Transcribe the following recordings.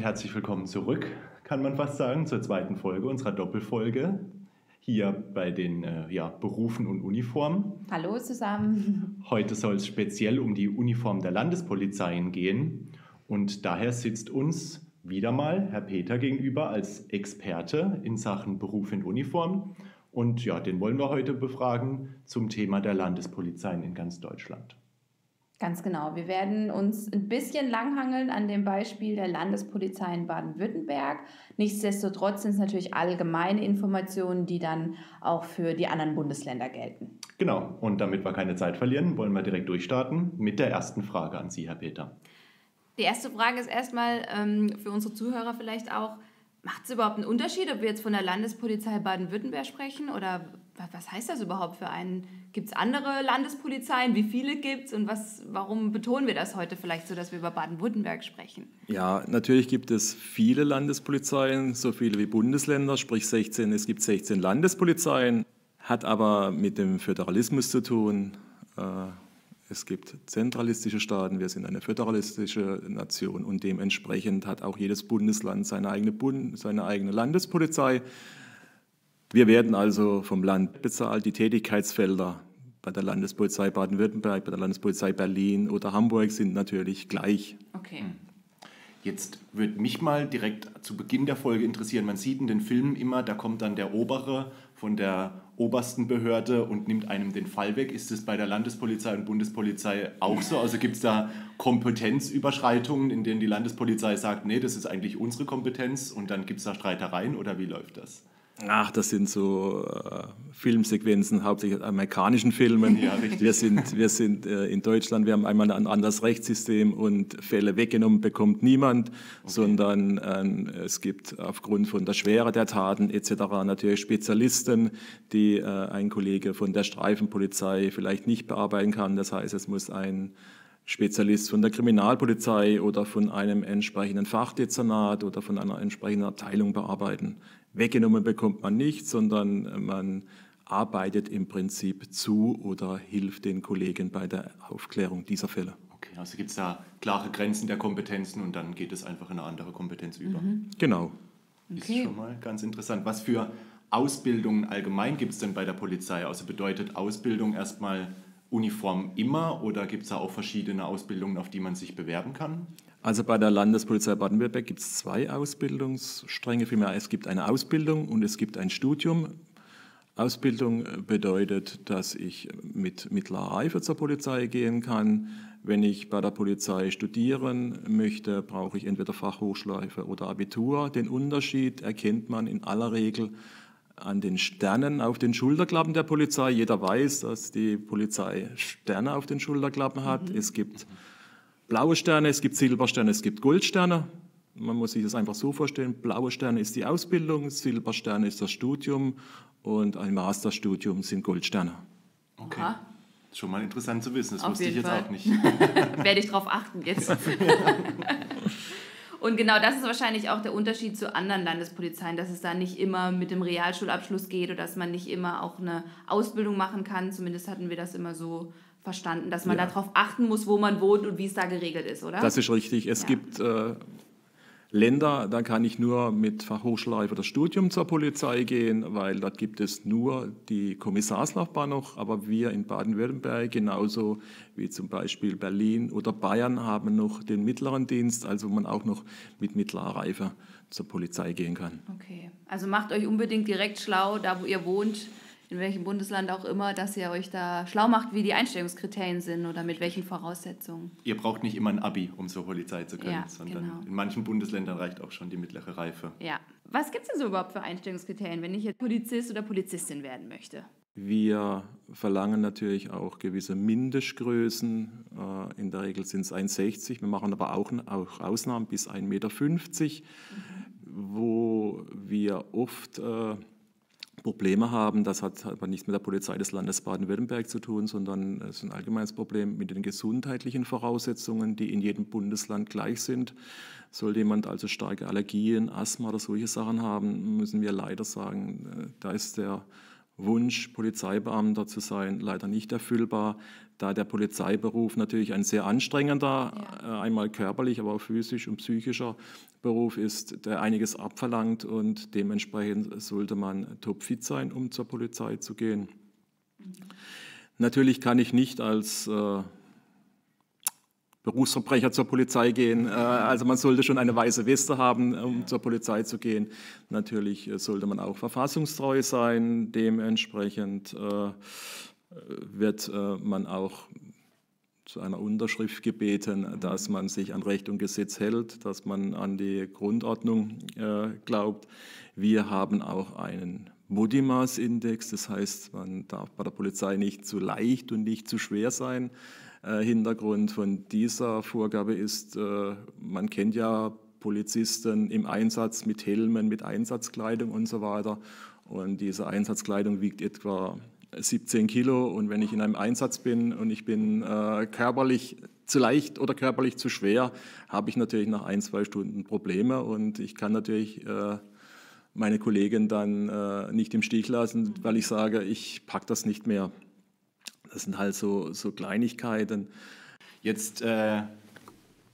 Und herzlich willkommen zurück, kann man fast sagen, zur zweiten Folge unserer Doppelfolge hier bei den äh, ja, Berufen und Uniformen. Hallo zusammen. Heute soll es speziell um die Uniform der Landespolizeien gehen und daher sitzt uns wieder mal Herr Peter gegenüber als Experte in Sachen Beruf in Uniform und ja, den wollen wir heute befragen zum Thema der Landespolizeien in ganz Deutschland. Ganz genau. Wir werden uns ein bisschen langhangeln an dem Beispiel der Landespolizei in Baden-Württemberg. Nichtsdestotrotz sind es natürlich allgemeine Informationen, die dann auch für die anderen Bundesländer gelten. Genau. Und damit wir keine Zeit verlieren, wollen wir direkt durchstarten mit der ersten Frage an Sie, Herr Peter. Die erste Frage ist erstmal ähm, für unsere Zuhörer vielleicht auch, macht es überhaupt einen Unterschied, ob wir jetzt von der Landespolizei Baden-Württemberg sprechen oder was heißt das überhaupt für einen? Gibt es andere Landespolizeien? Wie viele gibt es? Und was, warum betonen wir das heute vielleicht so, dass wir über Baden-Württemberg sprechen? Ja, natürlich gibt es viele Landespolizeien, so viele wie Bundesländer, sprich 16, es gibt 16 Landespolizeien, hat aber mit dem Föderalismus zu tun. Äh, es gibt zentralistische Staaten, wir sind eine föderalistische Nation und dementsprechend hat auch jedes Bundesland seine eigene, Bund seine eigene Landespolizei. Wir werden also vom Land bezahlt. Die Tätigkeitsfelder bei der Landespolizei Baden-Württemberg, bei der Landespolizei Berlin oder Hamburg sind natürlich gleich. Okay. Jetzt würde mich mal direkt zu Beginn der Folge interessieren. Man sieht in den Filmen immer, da kommt dann der Obere von der obersten Behörde und nimmt einem den Fall weg. Ist das bei der Landespolizei und Bundespolizei auch so? Also gibt es da Kompetenzüberschreitungen, in denen die Landespolizei sagt, nee, das ist eigentlich unsere Kompetenz und dann gibt es da Streitereien oder wie läuft das? Ach, das sind so äh, Filmsequenzen, hauptsächlich amerikanischen Filmen. Ja, richtig. Wir sind, wir sind äh, in Deutschland, wir haben einmal ein anderes Rechtssystem und Fälle weggenommen bekommt niemand, okay. sondern äh, es gibt aufgrund von der Schwere der Taten etc. natürlich Spezialisten, die äh, ein Kollege von der Streifenpolizei vielleicht nicht bearbeiten kann. Das heißt, es muss ein Spezialist von der Kriminalpolizei oder von einem entsprechenden Fachdezernat oder von einer entsprechenden Abteilung bearbeiten. Weggenommen bekommt man nicht, sondern man arbeitet im Prinzip zu oder hilft den Kollegen bei der Aufklärung dieser Fälle. Okay, also gibt es da klare Grenzen der Kompetenzen und dann geht es einfach in eine andere Kompetenz über. Mhm. Genau. Das ist schon mal ganz interessant. Was für Ausbildungen allgemein gibt es denn bei der Polizei? Also bedeutet Ausbildung erstmal Uniform immer oder gibt es da auch verschiedene Ausbildungen, auf die man sich bewerben kann? Also bei der Landespolizei Baden-Württemberg gibt es zwei Ausbildungsstränge. Vielmehr, es gibt eine Ausbildung und es gibt ein Studium. Ausbildung bedeutet, dass ich mit mittlerer Reife zur Polizei gehen kann. Wenn ich bei der Polizei studieren möchte, brauche ich entweder Fachhochschleife oder Abitur. Den Unterschied erkennt man in aller Regel an den Sternen auf den Schulterklappen der Polizei. Jeder weiß, dass die Polizei Sterne auf den Schulterklappen hat. Mhm. Es gibt blaue Sterne, es gibt Silbersterne, es gibt Goldsterne. Man muss sich das einfach so vorstellen. Blaue Sterne ist die Ausbildung, Silbersterne ist das Studium und ein Masterstudium sind Goldsterne. Okay. Aha. Schon mal interessant zu wissen, das Auf wusste ich jetzt Fall. auch nicht. Werde ich darauf achten jetzt. Und genau das ist wahrscheinlich auch der Unterschied zu anderen Landespolizeien, dass es da nicht immer mit dem Realschulabschluss geht oder dass man nicht immer auch eine Ausbildung machen kann. Zumindest hatten wir das immer so verstanden, dass man ja. darauf achten muss, wo man wohnt und wie es da geregelt ist, oder? Das ist richtig. Es ja. gibt äh, Länder, da kann ich nur mit Fachhochschulreife oder Studium zur Polizei gehen, weil dort gibt es nur die Kommissarslaufbahn noch. Aber wir in Baden-Württemberg, genauso wie zum Beispiel Berlin oder Bayern, haben noch den mittleren Dienst, also wo man auch noch mit mittlerer Reife zur Polizei gehen kann. Okay, also macht euch unbedingt direkt schlau, da wo ihr wohnt in welchem Bundesland auch immer, dass ihr euch da schlau macht, wie die Einstellungskriterien sind oder mit welchen Voraussetzungen. Ihr braucht nicht immer ein Abi, um zur Polizei zu können, ja, sondern genau. in manchen Bundesländern reicht auch schon die mittlere Reife. Ja. Was gibt es denn so überhaupt für Einstellungskriterien, wenn ich jetzt Polizist oder Polizistin werden möchte? Wir verlangen natürlich auch gewisse Mindestgrößen. Äh, in der Regel sind es 1,60. Wir machen aber auch, auch Ausnahmen bis 1,50 Meter, mhm. wo wir oft äh, Probleme haben. Das hat aber nichts mit der Polizei des Landes Baden-Württemberg zu tun, sondern es ist ein allgemeines Problem mit den gesundheitlichen Voraussetzungen, die in jedem Bundesland gleich sind. Sollte jemand also starke Allergien, Asthma oder solche Sachen haben, müssen wir leider sagen, äh, da ist der Wunsch, Polizeibeamter zu sein, leider nicht erfüllbar, da der Polizeiberuf natürlich ein sehr anstrengender, ja. Äh, einmal körperlich, aber auch physisch und psychischer Beruf ist, der einiges abverlangt und dementsprechend sollte man topfit sein, um zur Polizei zu gehen. Mhm. Natürlich kann ich nicht als äh, Berufsverbrecher zur Polizei gehen. Äh, also man sollte schon eine weiße Weste haben, um zur Polizei zu gehen. Natürlich äh, sollte man auch verfassungstreu sein. Dementsprechend äh, wird man auch zu einer Unterschrift gebeten, dass man sich an Recht und Gesetz hält, dass man an die Grundordnung glaubt. Wir haben auch einen Body Mass Index, das heißt, man darf bei der Polizei nicht zu leicht und nicht zu schwer sein. Äh, Hintergrund von dieser Vorgabe ist, äh, man kennt ja Polizisten im Einsatz mit Helmen, mit Einsatzkleidung und so weiter. Und diese Einsatzkleidung wiegt etwa 17 Kilo. Und wenn ich in einem Einsatz bin und ich bin äh, körperlich zu leicht oder körperlich zu schwer, habe ich natürlich nach ein, zwei Stunden Probleme. Und ich kann natürlich äh, meine Kollegin dann äh, nicht im Stich lassen, weil ich sage, ich packe das nicht mehr. Das sind halt so, so Kleinigkeiten. Jetzt äh,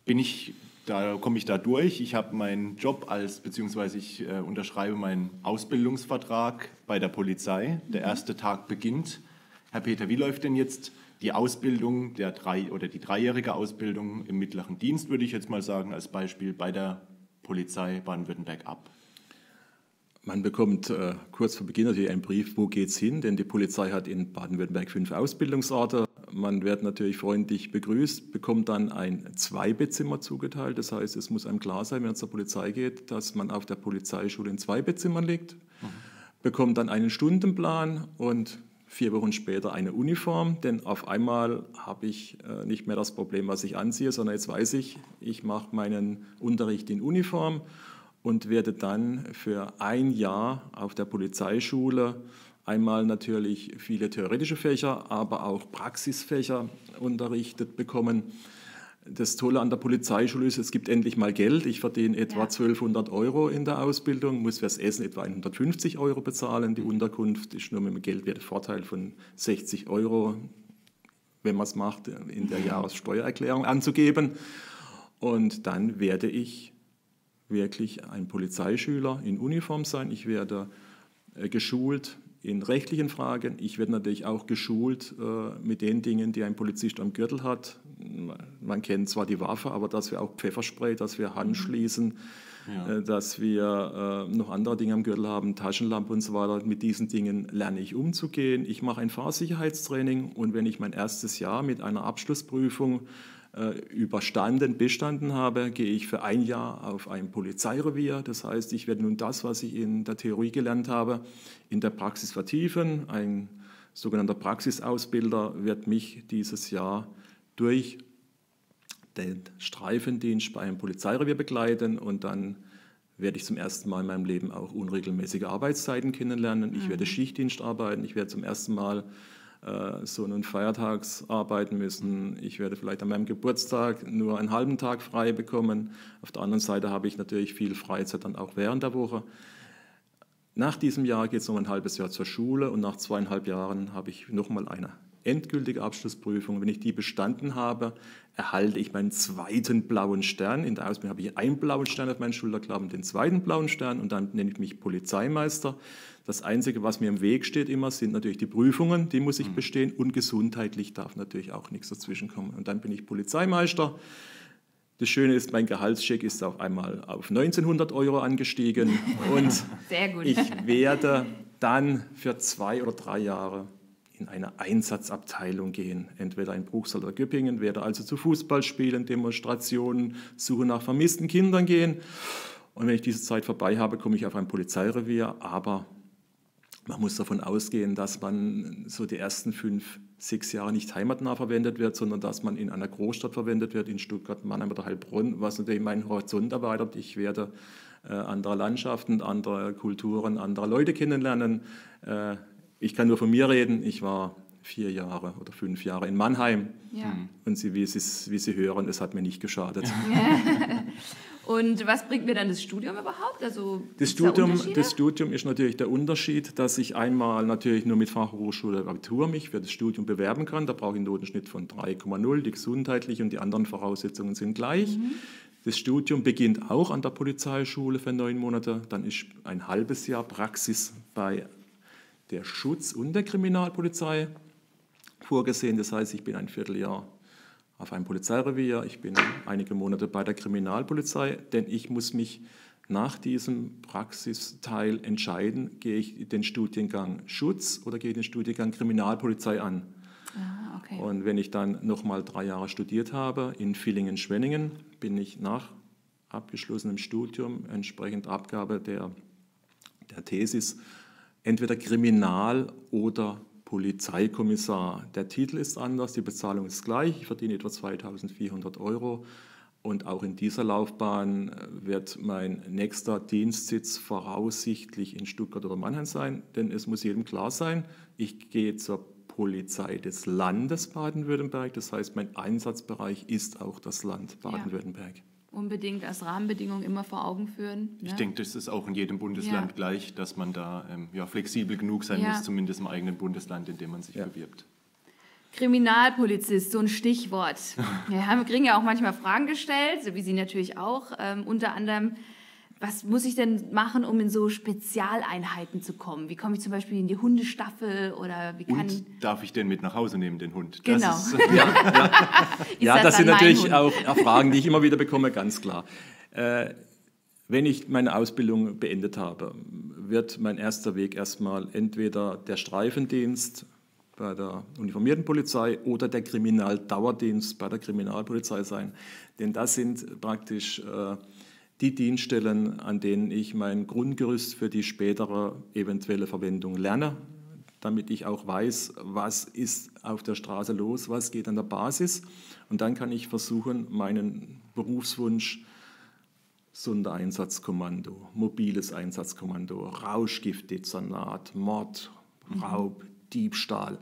bin ich, da komme ich da durch. Ich habe meinen Job als, beziehungsweise ich äh, unterschreibe meinen Ausbildungsvertrag bei der Polizei. Der mhm. erste Tag beginnt. Herr Peter, wie läuft denn jetzt die Ausbildung der drei oder die dreijährige Ausbildung im mittleren Dienst, würde ich jetzt mal sagen, als Beispiel bei der Polizei Baden-Württemberg ab? Man bekommt äh, kurz vor Beginn natürlich einen Brief, wo geht es hin, denn die Polizei hat in Baden-Württemberg fünf Ausbildungsorte. Man wird natürlich freundlich begrüßt, bekommt dann ein Zweibettzimmer zugeteilt. Das heißt, es muss einem klar sein, wenn es zur Polizei geht, dass man auf der Polizeischule in zwei Bettzimmern liegt, mhm. bekommt dann einen Stundenplan und vier Wochen später eine Uniform, denn auf einmal habe ich äh, nicht mehr das Problem, was ich anziehe, sondern jetzt weiß ich, ich mache meinen Unterricht in Uniform und werde dann für ein Jahr auf der Polizeischule einmal natürlich viele theoretische Fächer, aber auch Praxisfächer unterrichtet bekommen. Das Tolle an der Polizeischule ist, es gibt endlich mal Geld. Ich verdiene etwa ja. 1200 Euro in der Ausbildung, muss fürs Essen etwa 150 Euro bezahlen. Die Unterkunft ist nur mit dem Geldwertvorteil von 60 Euro, wenn man es macht, in der Jahressteuererklärung anzugeben. Und dann werde ich wirklich ein Polizeischüler in Uniform sein. Ich werde äh, geschult in rechtlichen Fragen. Ich werde natürlich auch geschult äh, mit den Dingen, die ein Polizist am Gürtel hat. Man kennt zwar die Waffe, aber dass wir auch Pfefferspray, dass wir Handschließen, ja. äh, dass wir äh, noch andere Dinge am Gürtel haben, Taschenlampe und so weiter. Mit diesen Dingen lerne ich umzugehen. Ich mache ein Fahrsicherheitstraining und wenn ich mein erstes Jahr mit einer Abschlussprüfung überstanden, bestanden habe, gehe ich für ein Jahr auf ein Polizeirevier. Das heißt, ich werde nun das, was ich in der Theorie gelernt habe, in der Praxis vertiefen. Ein sogenannter Praxisausbilder wird mich dieses Jahr durch den Streifendienst bei einem Polizeirevier begleiten und dann werde ich zum ersten Mal in meinem Leben auch unregelmäßige Arbeitszeiten kennenlernen. Ich mhm. werde Schichtdienst arbeiten. Ich werde zum ersten Mal äh, so einen Feiertags arbeiten müssen. Ich werde vielleicht an meinem Geburtstag nur einen halben Tag frei bekommen. Auf der anderen Seite habe ich natürlich viel Freizeit dann auch während der Woche. Nach diesem Jahr geht es noch ein halbes Jahr zur Schule und nach zweieinhalb Jahren habe ich nochmal eine endgültige Abschlussprüfung. Wenn ich die bestanden habe, erhalte ich meinen zweiten blauen Stern. In der Ausbildung habe ich einen blauen Stern auf meinen Schulterklappen, den zweiten blauen Stern und dann nenne ich mich Polizeimeister. Das Einzige, was mir im Weg steht immer, sind natürlich die Prüfungen, die muss ich mhm. bestehen und gesundheitlich darf natürlich auch nichts dazwischen kommen. Und dann bin ich Polizeimeister. Das Schöne ist, mein Gehaltscheck ist auf einmal auf 1900 Euro angestiegen und ich werde dann für zwei oder drei Jahre in eine Einsatzabteilung gehen, entweder in Bruchsal oder Göppingen, werde also zu Fußballspielen, Demonstrationen, Suche nach vermissten Kindern gehen. Und wenn ich diese Zeit vorbei habe, komme ich auf ein Polizeirevier, aber man muss davon ausgehen, dass man so die ersten fünf, sechs Jahre nicht heimatnah verwendet wird, sondern dass man in einer Großstadt verwendet wird, in Stuttgart, Mannheim oder Heilbronn, was natürlich meinen Horizont erweitert. Ich werde äh, andere Landschaften, andere Kulturen, andere Leute kennenlernen. Äh, ich kann nur von mir reden. Ich war vier Jahre oder fünf Jahre in Mannheim. Ja. Und Sie, wie, Sie, wie Sie hören, es hat mir nicht geschadet. Und was bringt mir dann das Studium überhaupt? Also, das, Studium, da das Studium ist natürlich der Unterschied, dass ich einmal natürlich nur mit Fachhochschule Abitur mich für das Studium bewerben kann. Da brauche ich einen Notenschnitt von 3,0. Die gesundheitliche und die anderen Voraussetzungen sind gleich. Mhm. Das Studium beginnt auch an der Polizeischule für neun Monate. Dann ist ein halbes Jahr Praxis bei der Schutz- und der Kriminalpolizei vorgesehen. Das heißt, ich bin ein Vierteljahr auf einem Polizeirevier, ich bin einige Monate bei der Kriminalpolizei, denn ich muss mich nach diesem Praxisteil entscheiden, gehe ich den Studiengang Schutz oder gehe ich den Studiengang Kriminalpolizei an. Ah, okay. Und wenn ich dann nochmal drei Jahre studiert habe in Villingen-Schwenningen, bin ich nach abgeschlossenem Studium entsprechend Abgabe der, der Thesis entweder Kriminal- oder Polizeikommissar. Der Titel ist anders, die Bezahlung ist gleich. Ich verdiene etwa 2400 Euro. Und auch in dieser Laufbahn wird mein nächster Dienstsitz voraussichtlich in Stuttgart oder Mannheim sein, denn es muss jedem klar sein, ich gehe zur Polizei des Landes Baden-Württemberg. Das heißt, mein Einsatzbereich ist auch das Land Baden-Württemberg. Ja unbedingt als Rahmenbedingung immer vor Augen führen. Ne? Ich denke, das ist auch in jedem Bundesland ja. gleich, dass man da ähm, ja, flexibel genug sein ja. muss, zumindest im eigenen Bundesland, in dem man sich ja. bewirbt. Kriminalpolizist, so ein Stichwort. wir kriegen ja auch manchmal Fragen gestellt, so wie Sie natürlich auch. Ähm, unter anderem, was muss ich denn machen, um in so Spezialeinheiten zu kommen? Wie komme ich zum Beispiel in die Hundestaffel oder wie kann Und darf ich den mit nach Hause nehmen, den Hund? Genau. Das ist, ja, ja. ja das, das sind natürlich auch Fragen, die ich immer wieder bekomme, ganz klar. Äh, wenn ich meine Ausbildung beendet habe, wird mein erster Weg erstmal entweder der Streifendienst bei der uniformierten Polizei oder der Kriminaldauerdienst bei der Kriminalpolizei sein. Denn das sind praktisch äh, die Dienststellen, an denen ich mein Grundgerüst für die spätere eventuelle Verwendung lerne, damit ich auch weiß, was ist auf der Straße los, was geht an der Basis. Und dann kann ich versuchen, meinen Berufswunsch Sondereinsatzkommando, mobiles Einsatzkommando, Rauschgiftdezernat, Mord, mhm. Raub, mhm. Diebstahl,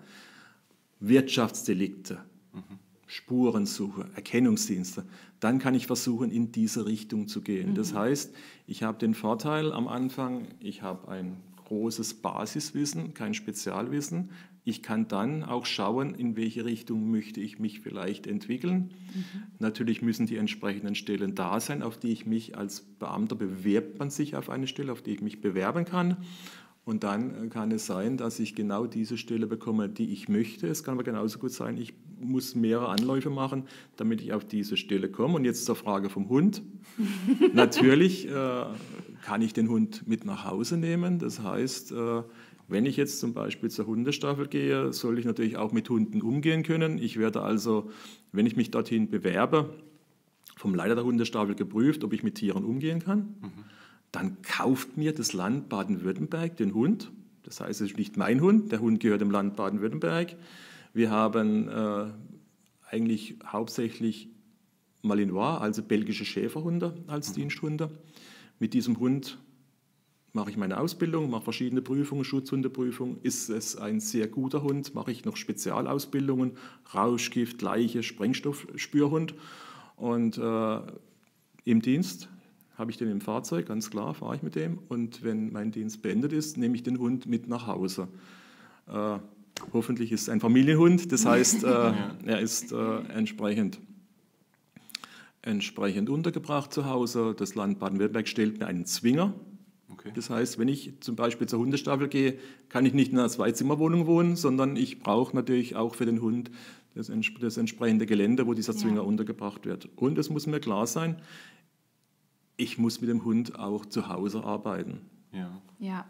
Wirtschaftsdelikte, mhm. Spurensuche, Erkennungsdienste, dann kann ich versuchen, in diese Richtung zu gehen. Mhm. Das heißt, ich habe den Vorteil am Anfang, ich habe ein großes Basiswissen, kein Spezialwissen. Ich kann dann auch schauen, in welche Richtung möchte ich mich vielleicht entwickeln. Mhm. Natürlich müssen die entsprechenden Stellen da sein, auf die ich mich als Beamter bewerbt man sich auf eine Stelle, auf die ich mich bewerben kann. Und dann kann es sein, dass ich genau diese Stelle bekomme, die ich möchte. Es kann aber genauso gut sein, ich muss mehrere Anläufe machen, damit ich auf diese Stelle komme. Und jetzt zur Frage vom Hund. Natürlich äh, kann ich den Hund mit nach Hause nehmen. Das heißt, äh, wenn ich jetzt zum Beispiel zur Hundestaffel gehe, soll ich natürlich auch mit Hunden umgehen können. Ich werde also, wenn ich mich dorthin bewerbe, vom Leiter der Hundestaffel geprüft, ob ich mit Tieren umgehen kann. Mhm. Dann kauft mir das Land Baden-Württemberg den Hund. Das heißt, es ist nicht mein Hund, der Hund gehört dem Land Baden-Württemberg. Wir haben äh, eigentlich hauptsächlich Malinois, also belgische Schäferhunde als mhm. Diensthunde. Mit diesem Hund mache ich meine Ausbildung, mache verschiedene Prüfungen, Schutzhundeprüfung. Ist es ein sehr guter Hund, mache ich noch Spezialausbildungen, Rauschgift, Leiche, Sprengstoffspürhund. Und äh, im Dienst habe ich den im Fahrzeug, ganz klar, fahre ich mit dem. Und wenn mein Dienst beendet ist, nehme ich den Hund mit nach Hause. Äh, hoffentlich ist es ein Familienhund, das heißt, äh, er ist äh, entsprechend, entsprechend untergebracht zu Hause. Das Land Baden-Württemberg stellt mir einen Zwinger. Okay. Das heißt, wenn ich zum Beispiel zur Hundestaffel gehe, kann ich nicht in einer Zweizimmerwohnung wohnen, sondern ich brauche natürlich auch für den Hund das, das entsprechende Gelände, wo dieser Zwinger ja. untergebracht wird. Und es muss mir klar sein, ich muss mit dem Hund auch zu Hause arbeiten. Ja. Ja.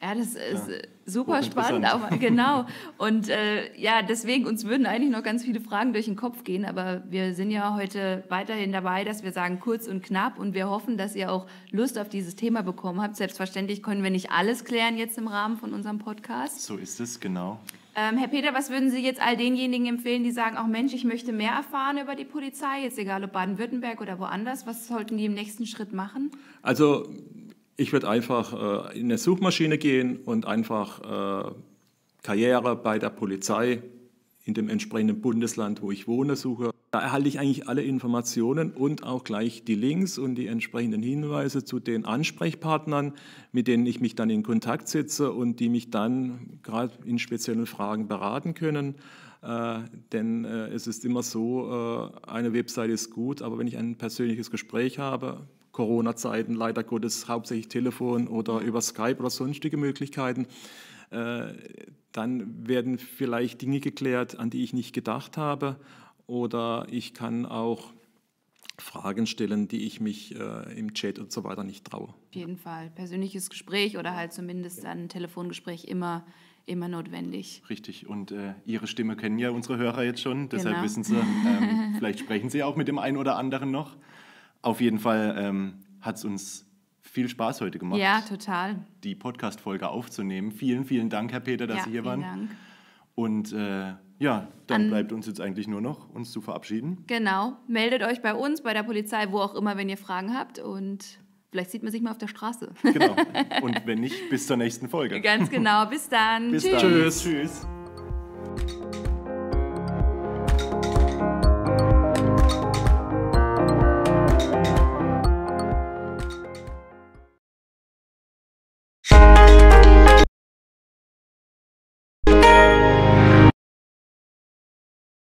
Ja, das ist ja. super spannend, aber genau. Und äh, ja, deswegen, uns würden eigentlich noch ganz viele Fragen durch den Kopf gehen, aber wir sind ja heute weiterhin dabei, dass wir sagen kurz und knapp und wir hoffen, dass ihr auch Lust auf dieses Thema bekommen habt. Selbstverständlich können wir nicht alles klären jetzt im Rahmen von unserem Podcast. So ist es, genau. Ähm, Herr Peter, was würden Sie jetzt all denjenigen empfehlen, die sagen, auch Mensch, ich möchte mehr erfahren über die Polizei, jetzt egal ob Baden-Württemberg oder woanders, was sollten die im nächsten Schritt machen? Also ich würde einfach äh, in eine Suchmaschine gehen und einfach äh, Karriere bei der Polizei in dem entsprechenden Bundesland, wo ich wohne, suche. Da erhalte ich eigentlich alle Informationen und auch gleich die Links und die entsprechenden Hinweise zu den Ansprechpartnern, mit denen ich mich dann in Kontakt setze und die mich dann gerade in speziellen Fragen beraten können. Äh, denn äh, es ist immer so, äh, eine Webseite ist gut, aber wenn ich ein persönliches Gespräch habe, Corona-Zeiten, leider Gottes hauptsächlich Telefon oder über Skype oder sonstige Möglichkeiten, äh, dann werden vielleicht Dinge geklärt, an die ich nicht gedacht habe oder ich kann auch Fragen stellen, die ich mich äh, im Chat und so weiter nicht traue. Auf jeden Fall. Persönliches Gespräch oder halt zumindest ein Telefongespräch immer, immer notwendig. Richtig. Und äh, Ihre Stimme kennen ja unsere Hörer jetzt schon. Deshalb Genau. wissen Sie, ähm, vielleicht sprechen Sie auch mit dem einen oder anderen noch. Auf jeden Fall ähm, hat es uns viel Spaß heute gemacht, Ja, total. die Podcast-Folge aufzunehmen. Vielen, vielen Dank, Herr Peter, dass ja, Sie hier vielen waren. Dank. Und äh, ja, dann An- bleibt uns jetzt eigentlich nur noch, uns zu verabschieden. Genau. Meldet euch bei uns, bei der Polizei, wo auch immer, wenn ihr Fragen habt. Und vielleicht sieht man sich mal auf der Straße. Genau. Und wenn nicht, bis zur nächsten Folge. Ganz genau. Bis dann. Bis Tschüss. dann. Tschüss. Tschüss.